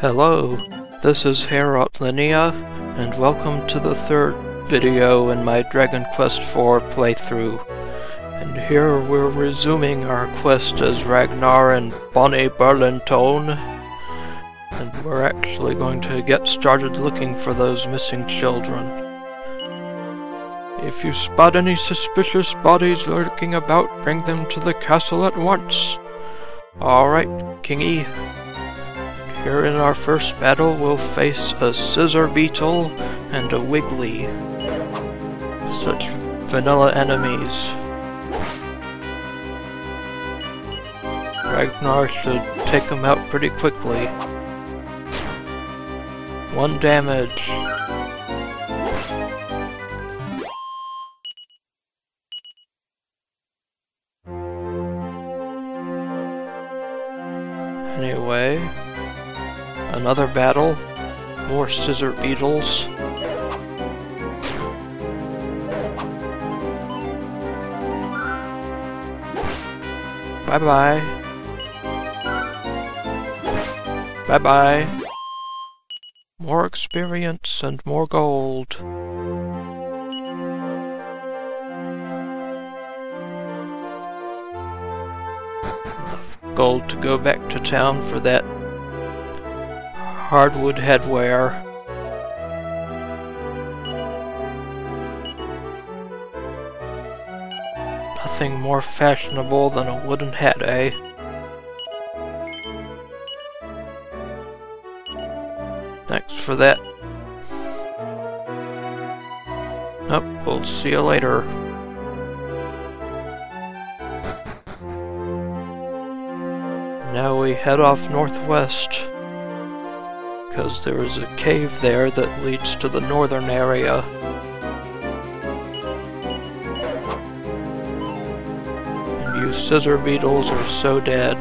Hello, this is Heorot and welcome to the third video in my Dragon Quest IV playthrough. And here we're resuming our quest as Ragnar and Bonnie Burland Toon. And we're actually going to get started looking for those missing children. If you spot any suspicious bodies lurking about, bring them to the castle at once. Alright, Kingy. Here in our first battle, we'll face a Scissor Beetle and a Wiggly. Such vanilla enemies. Ragnar should take them out pretty quickly. One damage. Anyway, another battle, more scissor beetles. Bye bye. Bye bye. More experience and more gold. gold to go back to town for that hardwood headwear. Nothing more fashionable than a wooden hat, eh? Thanks for that. Nope, we'll see you later. Now we head off northwest, because there is a cave there that leads to the northern area. And you scissor beetles are so dead.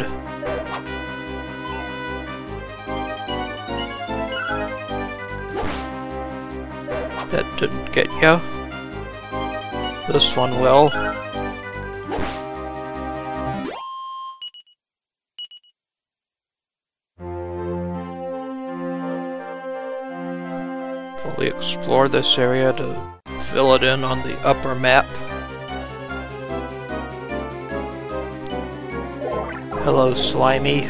That didn't get ya. This one will. This area to fill it in on the upper map. Hello, Slimy.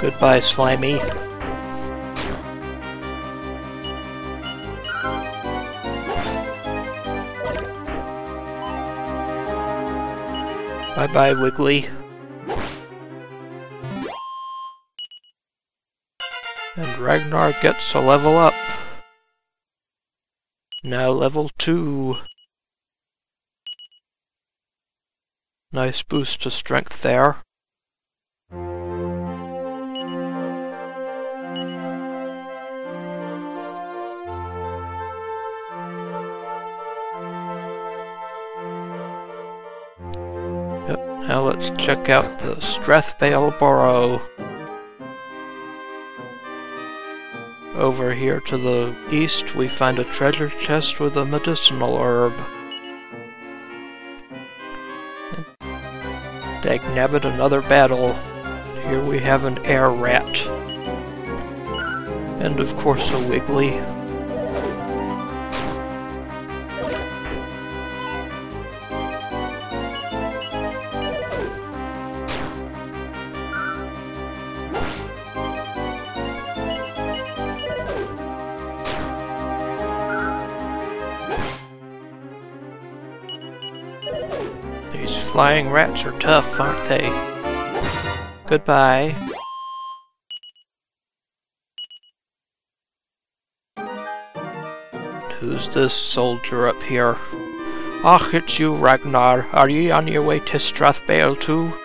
Goodbye, Slimy. Bye-bye, Wiggly. Ragnar gets a level up. Now level 2. Nice boost to strength there. Yep, now let's check out the Strathbaile Burrow. Over here to the east, we find a treasure chest with a medicinal herb. Dagnabbit, another battle. Here we have an air rat. And of course a wiggly. Flying rats are tough, aren't they? Goodbye. Who's this soldier up here? Ah, it's you, Ragnar. Are ye on your way to Strathbaile too?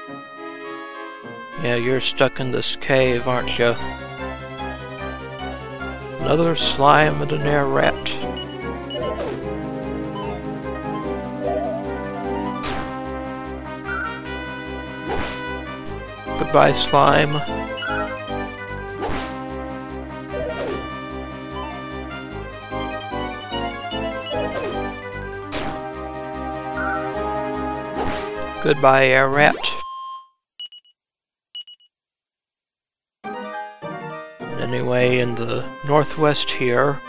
Yeah, you're stuck in this cave, aren't you? Another slime and an air rat. Goodbye, slime. Goodbye, Air Rat. Anyway, in the northwest here,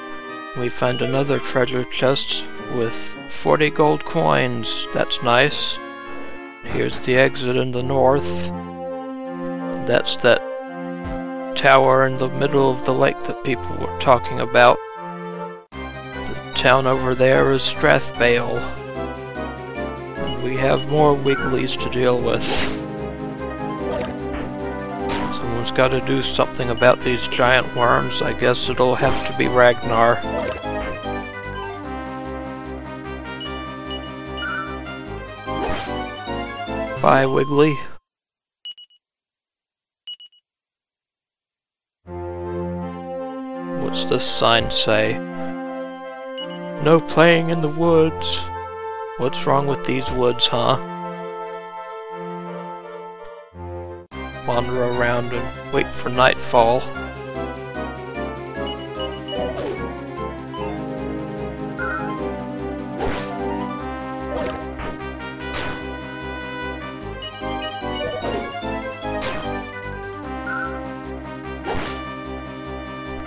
we find another treasure chest with 40 gold coins. That's nice. Here's the exit in the north. That's that tower in the middle of the lake that people were talking about. The town over there is Strathbaile. And we have more Wigglies to deal with. Someone's got to do something about these giant worms. I guess it'll have to be Ragnar. Bye, Wiggly. This sign say? No playing in the woods. What's wrong with these woods, huh? Wander around and wait for nightfall.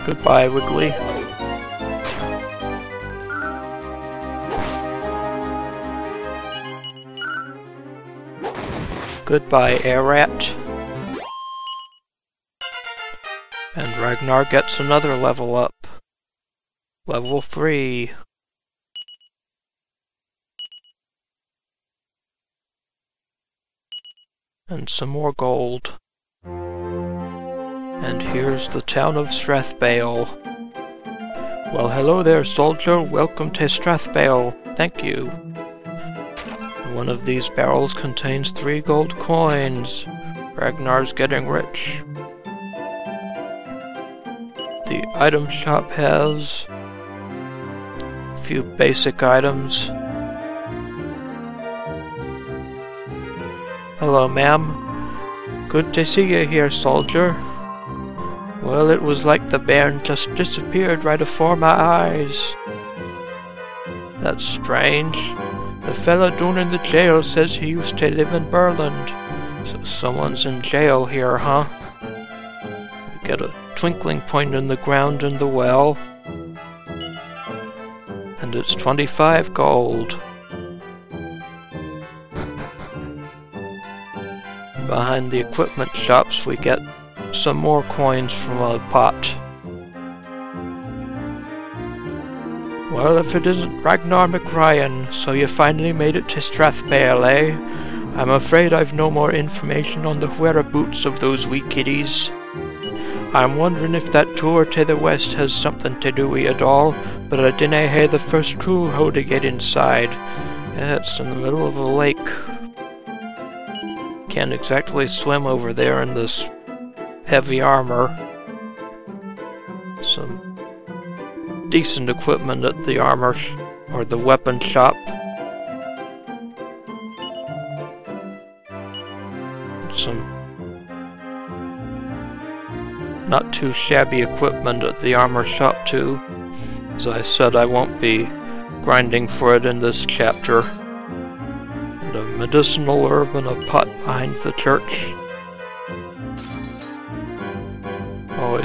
Goodbye, Wiggly. Goodbye, Air Rat. And Ragnar gets another level up. Level 3. And some more gold. And here's the town of Strathbaile. Well, hello there, soldier. Welcome to Strathbaile. Thank you. One of these barrels contains three gold coins. Ragnar's getting rich. The item shop has a few basic items. Hello, ma'am. Good to see you here, soldier. Well, it was like the bairn just disappeared right afore my eyes. That's strange. The fella down in the jail says he used to live in Burland. So someone's in jail here, huh? We get a twinkling point in the ground in the well. And it's 25 gold. Behind the equipment shops we get some more coins from a pot. Well, if it isn't Ragnar McRyan, so you finally made it to Strathbaile, eh? I'm afraid I've no more information on the whereabouts of those wee kiddies. I'm wondering if that tour to the west has something to do with it all, but I didn't hear the first clue how to get inside. It's in the middle of a lake. Can't exactly swim over there in this heavy armor. Some decent equipment at the armor or the weapon shop. Some not too shabby equipment at the armor shop too. As I said, I won't be grinding for it in this chapter. And a medicinal herb and a pot behind the church.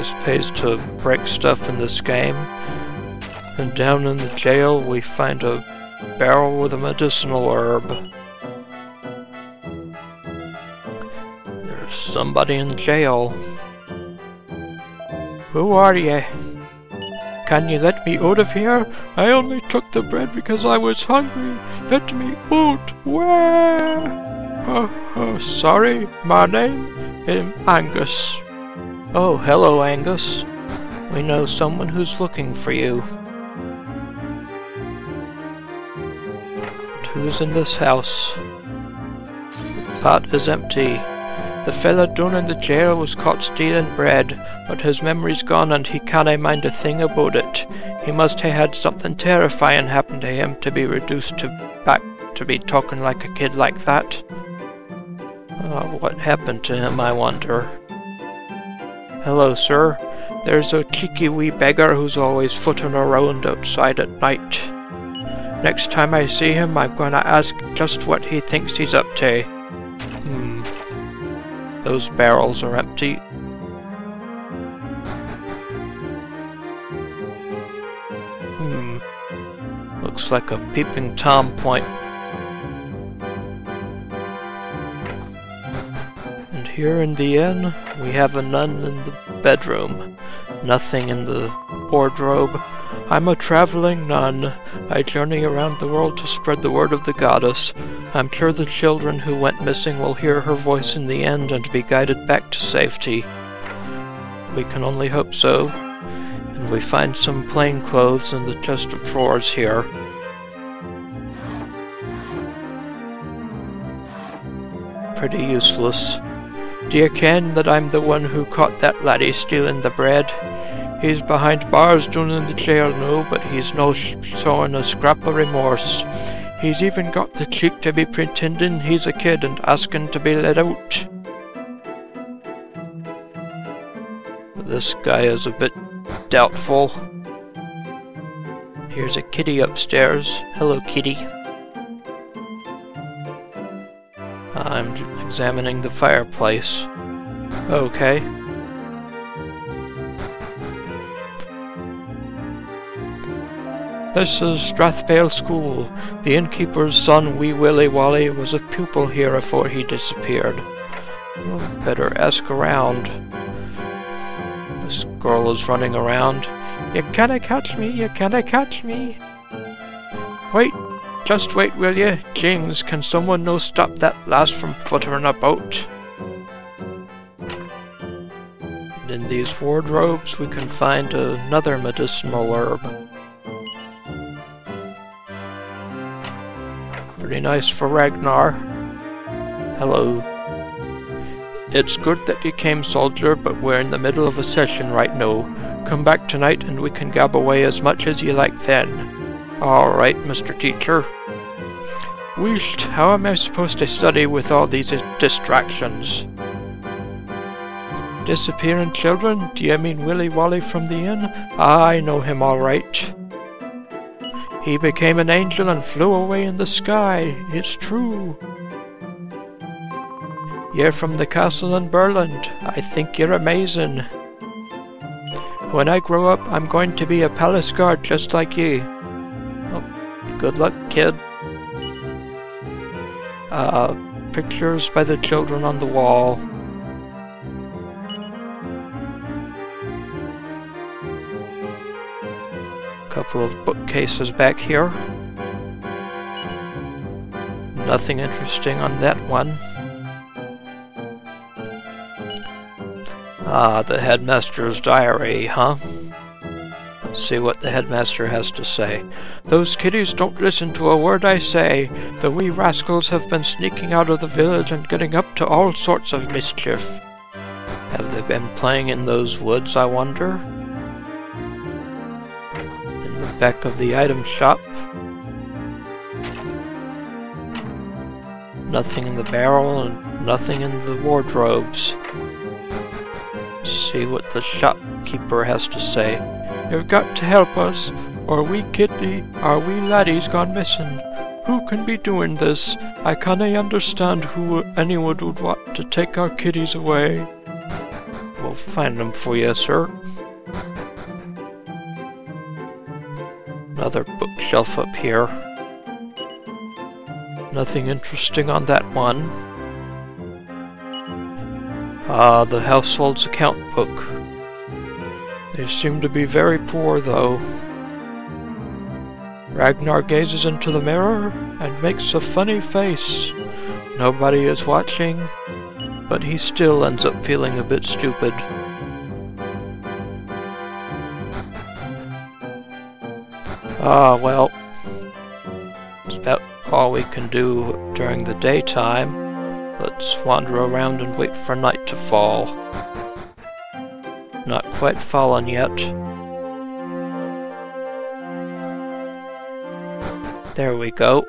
Always pays to break stuff in this game. And down in the jail we find a barrel with a medicinal herb. There's somebody in jail. Who are ye? Can you let me out of here? I only took the bread because I was hungry. Let me out. Where? Oh, oh sorry. My name is Angus. Oh, hello, Angus. We know someone who's looking for you. But who's in this house? The pot is empty. The fella down in the jail was caught stealing bread, but his memory's gone and he can't mind a thing about it. He must have had something terrifying happen to him to be reduced to back to be talking like a kid like that. Oh, what happened to him, I wonder? Hello, sir. There's a cheeky wee beggar who's always footing around outside at night. Next time I see him, I'm gonna ask just what he thinks he's up to. Hmm. Those barrels are empty. Hmm. Looks like a peeping Tom point. Here in the inn, we have a nun in the bedroom. Nothing in the wardrobe. I'm a traveling nun. I journey around the world to spread the word of the goddess. I'm sure the children who went missing will hear her voice in the end and be guided back to safety. We can only hope so. And we find some plain clothes in the chest of drawers here. Pretty useless. Do you ken that I'm the one who caught that laddie stealing the bread? He's behind bars down in the jail now, but he's no showing a scrap of remorse. He's even got the cheek to be pretending he's a kid and asking to be let out. This guy is a bit doubtful. Here's a kitty upstairs. Hello, kitty. I'm examining the fireplace. Okay. This is Strathbaile School. The innkeeper's son, Wee Willie Wally, was a pupil here before he disappeared. Better ask around. This girl is running around. You canna catch me, you canna catch me. Wait, just wait, will you? Jings, can someone no stop that lass from futtering about? And in these wardrobes we can find another medicinal herb. Pretty nice for Ragnar. Hello. It's good that you came, soldier, but we're in the middle of a session right now. Come back tonight and we can gab away as much as you like then. Alright, Mr. Teacher. Wheesht, how am I supposed to study with all these distractions? Disappearing children? Do you mean Willy Wally from the inn? I know him all right. He became an angel and flew away in the sky. It's true. You're from the castle in Burland. I think you're amazing. When I grow up, I'm going to be a palace guard just like you. Oh, good luck, kid. Uh, pictures by the children on the wall. couple of bookcases back here. Nothing interesting on that one. Ah, the headmaster's diary, huh? See what the headmaster has to say. Those kiddies don't listen to a word I say. The wee rascals have been sneaking out of the village and getting up to all sorts of mischief. Have they been playing in those woods, I wonder? In the back of the item shop. Nothing in the barrel and nothing in the wardrobes. See what the shopkeeper has to say. You've got to help us, or we kitty, our wee laddie's gone missing. Who can be doing this? I cannae understand who anyone would want to take our kiddies away. We'll find them for you, sir. Another bookshelf up here. Nothing interesting on that one. Ah, the household's account book. They seem to be very poor, though. Ragnar gazes into the mirror and makes a funny face. Nobody is watching, but he still ends up feeling a bit stupid. Ah, well, it's about all we can do during the daytime. Let's wander around and wait for night to fall. Not quite fallen yet. There we go.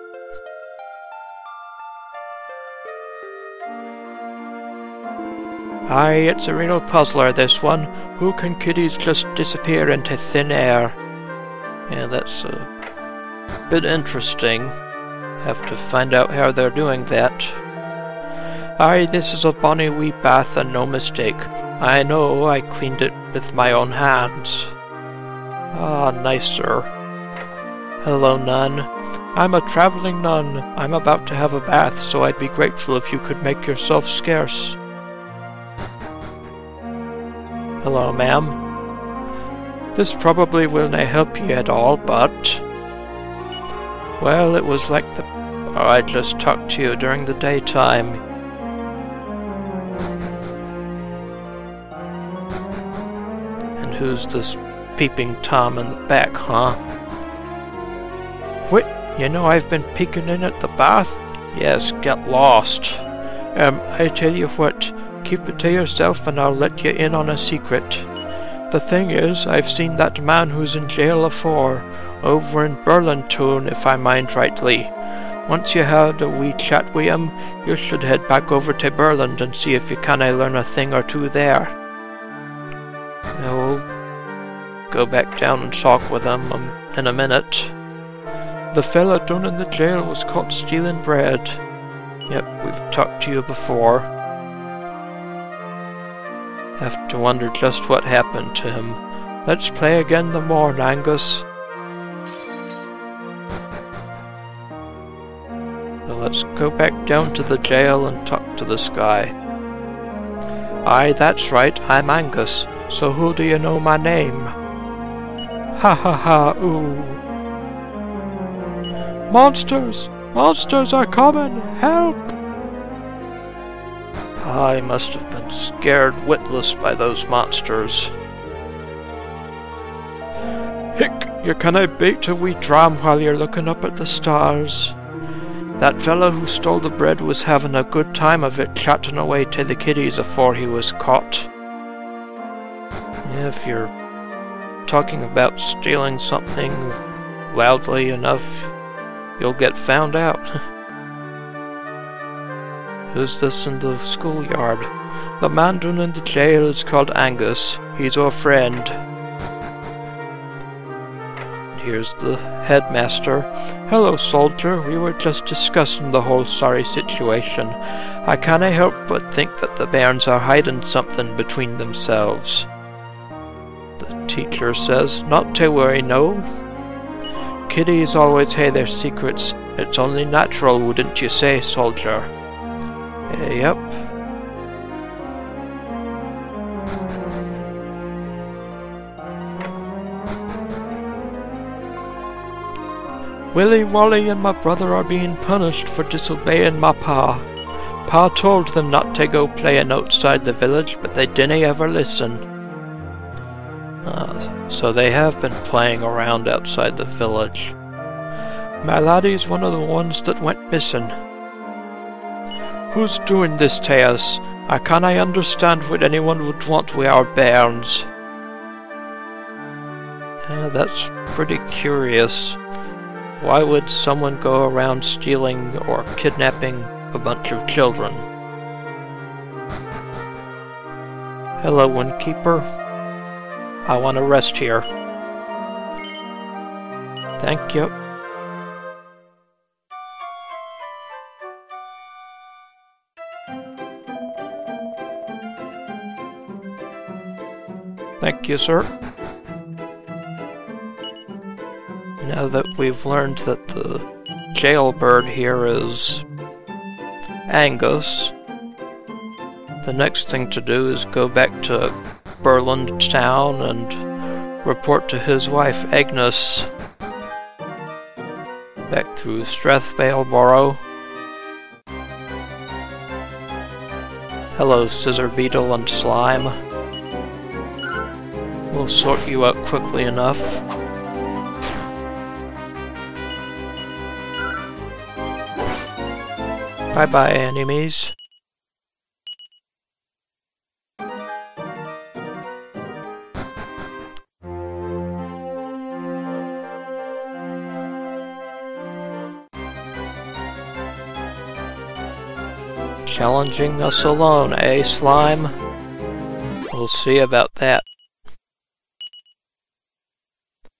Aye, it's a real puzzler, this one. Who can kiddies just disappear into thin air? Yeah, that's a bit interesting. Have to find out how they're doing that. Aye, this is a bonny wee bath and no mistake. I know I cleaned it with my own hands. Ah, nice, sir. Hello, nun. I'm a traveling nun. I'm about to have a bath, so I'd be grateful if you could make yourself scarce. Hello, ma'am. This probably will not help you at all, but... Well, it was like the... Oh, I just talked to you during the daytime. Who's this peeping Tom in the back, huh? What? You know I've been peeking in at the bath? Yes, get lost. Um, I tell you what, keep it to yourself and I'll let you in on a secret. The thing is, I've seen that man who's in jail afore, over in Burland Toon, if I mind rightly. Once you had a wee chat wi' him, you should head back over to Burland and see if you canna learn a thing or two there. Go back down and talk with him um, in a minute. The fella down in the jail was caught stealing bread. Yep, we've talked to you before. Have to wonder just what happened to him. Let's play again the morn, Angus. Let's go back down to the jail and talk to this guy. Aye, that's right, I'm Angus. So who do you know my name? Ha ha ha, ooh. Monsters! Monsters are coming! Help! I must have been scared witless by those monsters. Hick, you canna bait a wee dram while you're looking up at the stars. That fellow who stole the bread was having a good time of it chatting away to the kiddies afore he was caught. If you're talking about stealing something loudly enough, you'll get found out. Who's this in the schoolyard? The man down in the jail is called Angus. He's our friend. Here's the headmaster. Hello, soldier. We were just discussing the whole sorry situation. I can't help but think that the bairns are hiding something between themselves. Teacher says, not to worry, no. Kiddies always hide their secrets. It's only natural, wouldn't you say, soldier? Eh, yep. Willy Wally and my brother are being punished for disobeying my pa. Pa told them not to go playing outside the village, but they didn't ever listen. Uh, so they have been playing around outside the village. My laddie's one of the ones that went missing. Who's doing this to us? I can't understand what anyone would want with our bairns. That's pretty curious. Why would someone go around stealing or kidnapping a bunch of children? Hello, Innkeeper. I want to rest here. Thank you. Thank you, sir. Now that we've learned that the jailbird here is Angus, the next thing to do is go back to Burland town and report to his wife Aigneas back through Strathbaile Burrow. Hello, Scissor Beetle and Slime. We'll sort you out quickly enough. Bye-bye, enemies. Challenging us alone, eh, Slime? We'll see about that.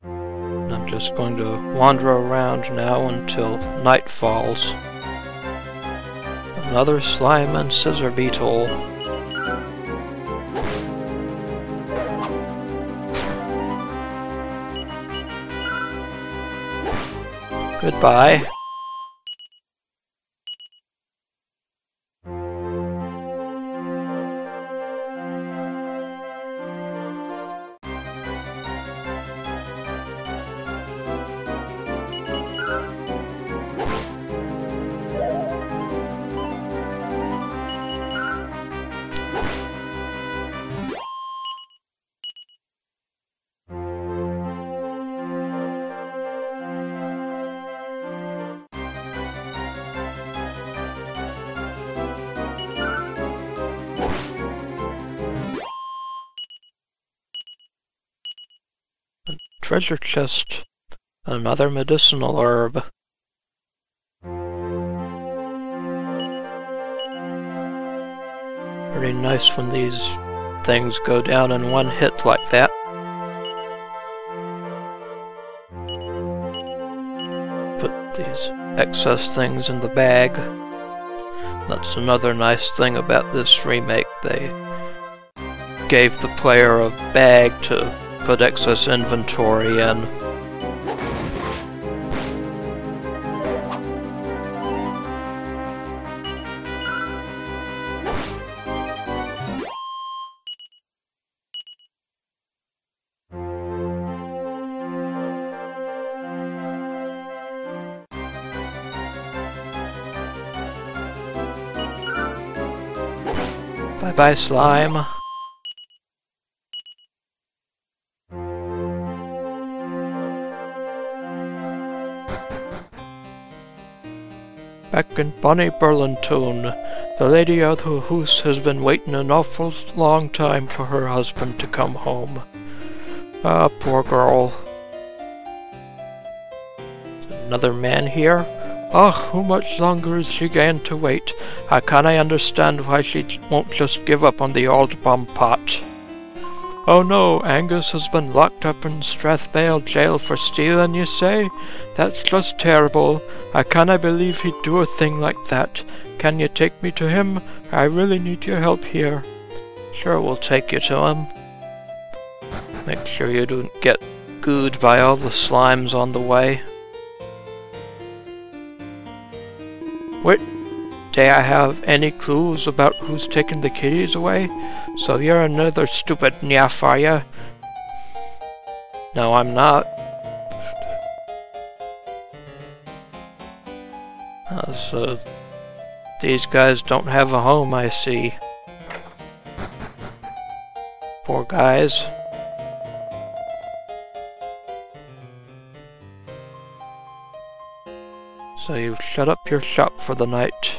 I'm just going to wander around now until night falls. Another slime and scissor beetle. Goodbye. Treasure chest. Another medicinal herb. Pretty nice when these things go down in one hit like that. Put these excess things in the bag. That's another nice thing about this remake. They gave the player a bag to put excess inventory in. Bye-bye, slime. Back in Bonnie Burland Toon, the lady of the house has been waiting an awful long time for her husband to come home. Ah, poor girl. Another man here? Ah, how much longer is she going to wait? How can I understand why she won't just give up on the old bomb pot? Oh no, Angus has been locked up in Strathbaile jail for stealing, you say? That's just terrible. I cannot believe he'd do a thing like that. Can you take me to him? I really need your help here. Sure, we'll take you to him. Make sure you don't get gooed by all the slimes on the way. Wait, do I have any clues about who's taking the kitties away? So you're another stupid nyaff, are ya? No, I'm not. Uh, so, these guys don't have a home, I see. Poor guys. So you've shut up your shop for the night.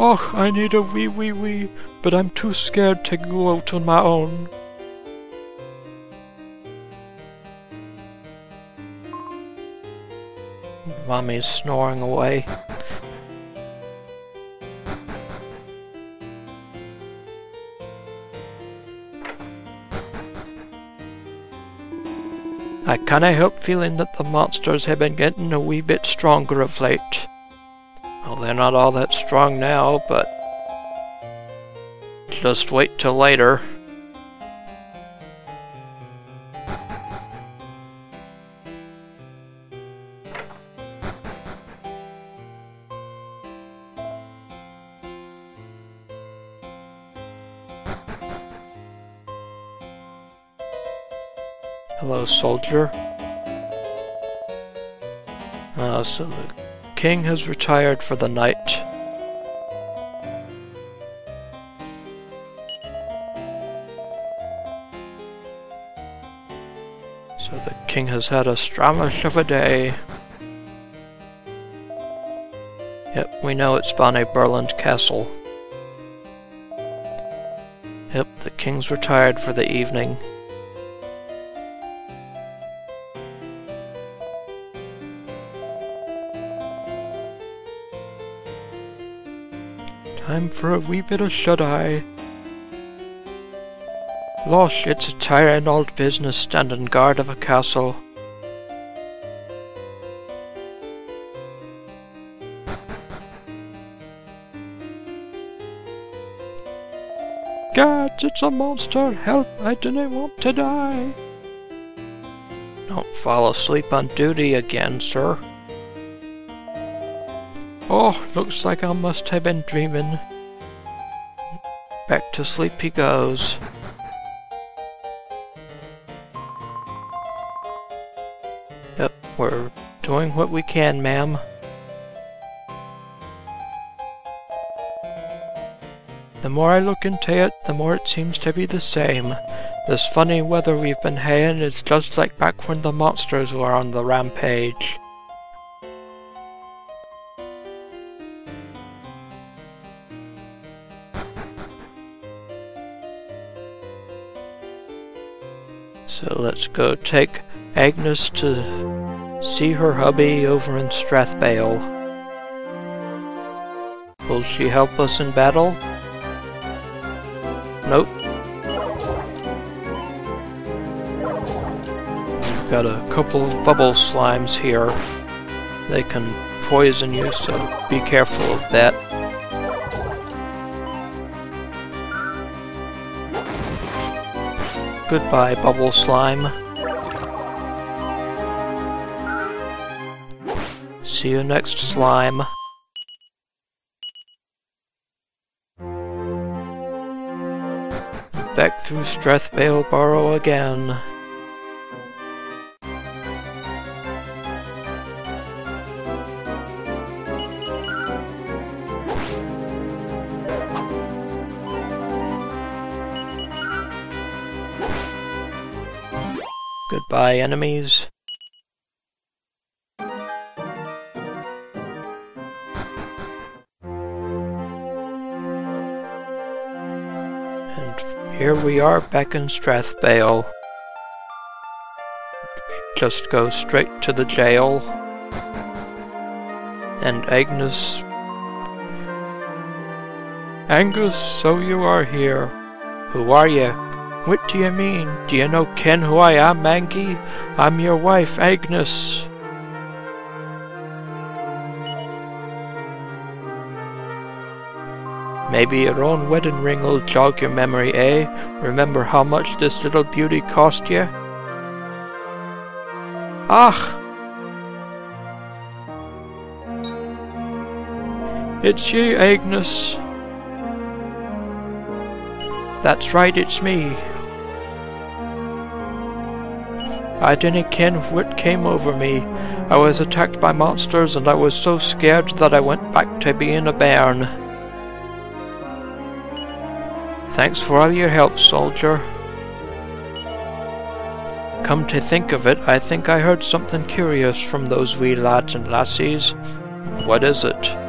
Oh, I need a wee wee wee, but I'm too scared to go out on my own. Mommy's snoring away. I canna help feeling that the monsters have been getting a wee bit stronger of late. They're not all that strong now, but just wait till later. Hello, soldier. Uh, so the king has retired for the night. So the king has had a stramish of a day. Yep, we know it's Bonnie Burland Castle. Yep, the king's retired for the evening. Time for a wee bit of shut-eye. Losh, it's a tiring old business standing guard of a castle. Gods, it's a monster! Help, I didn't want to die! Don't fall asleep on duty again, sir. Oh, looks like I must have been dreaming. Back to sleep he goes. Yep, we're doing what we can, ma'am. The more I look into it, the more it seems to be the same. This funny weather we've been having is just like back when the monsters were on the rampage. So let's go take Aigneas to see her hubby over in Strathbaile. Will she help us in battle? Nope. We've got a couple of bubble slimes here. They can poison you, so be careful of that. Goodbye, bubble slime. See you next slime. back through Strathbaile Burrow again. Goodbye, enemies. And here we are back in Strathbaile. Just go straight to the jail. And Aigneas... Angus, so you are here. Who are you? What do you mean? Do you know ken who I am, Mangy? I'm your wife, Aigneas. Maybe your own wedding ring will jog your memory, eh? Remember how much this little beauty cost you? Ah! It's ye, Aigneas. That's right, it's me. I didn't ken what came over me. I was attacked by monsters and I was so scared that I went back to being a bairn. Thanks for all your help, soldier. Come to think of it, I think I heard something curious from those wee lads and lassies. What is it?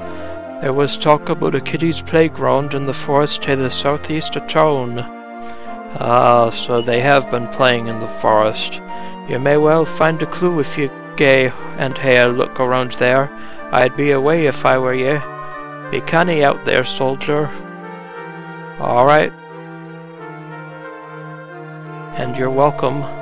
There was talk about a kiddies' playground in the forest to the southeast of town. Ah, so they have been playing in the forest. You may well find a clue if you gay and hae a look around there. I'd be away if I were ye. Be canny out there, soldier. Alright. And you're welcome.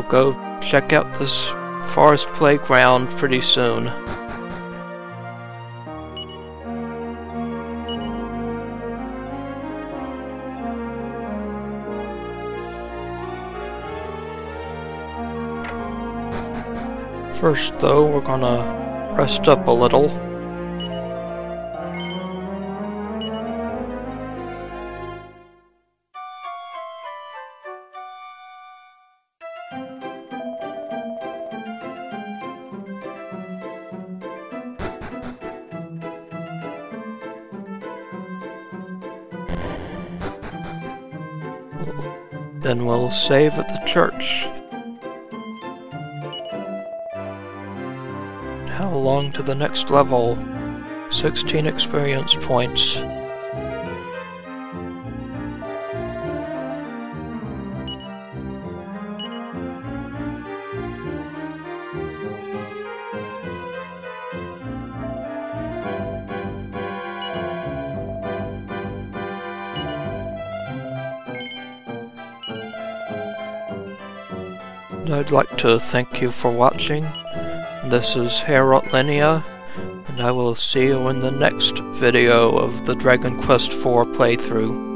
We'll go check out this forest playground pretty soon. First though, we're gonna rest up a little. Then we'll save at the church. How long to the next level? 16 experience points. I'd like to thank you for watching. This is Heorot Linea, and I will see you in the next video of the Dragon Quest IV playthrough.